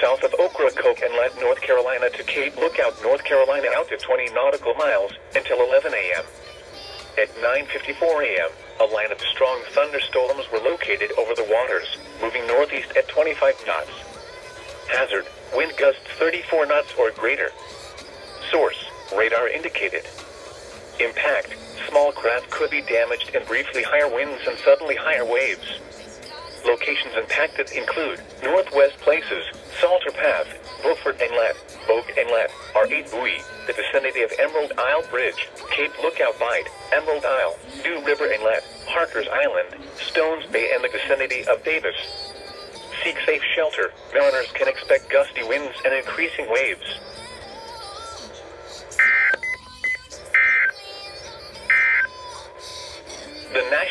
south of Ocracoke Inlet, North Carolina to Cape Lookout, North Carolina out to 20 nautical miles until 11 a.m. At 9.54 a.m., a line of strong thunderstorms were located over the waters, moving northeast at 25 knots. Hazard, wind gusts 34 knots or greater. Source, radar indicated. Impact, small craft could be damaged and briefly higher winds and suddenly higher waves. Locations impacted include Northwest F, Beaufort Inlet, Bogue Inlet, R8 Buoy, the vicinity of Emerald Isle Bridge, Cape Lookout Bight, Emerald Isle, New River Inlet, Harker's Island, Stones Bay and the vicinity of Davis. Seek safe shelter. Mariners can expect gusty winds and increasing waves. The National